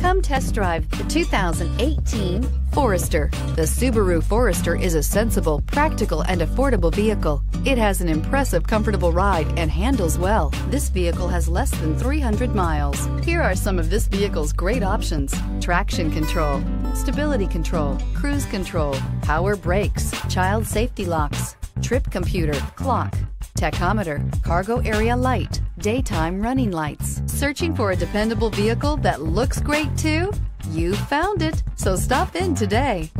Come test drive the 2018 Forester. The Subaru Forester is a sensible, practical, and affordable vehicle. It has an impressive, comfortable ride and handles well. This vehicle has less than 300 miles. Here are some of this vehicle's great options. Traction control, stability control, cruise control, power brakes, child safety locks, trip computer, clock, tachometer, cargo area light, daytime running lights. Searching for a dependable vehicle that looks great too? You found it, so stop in today.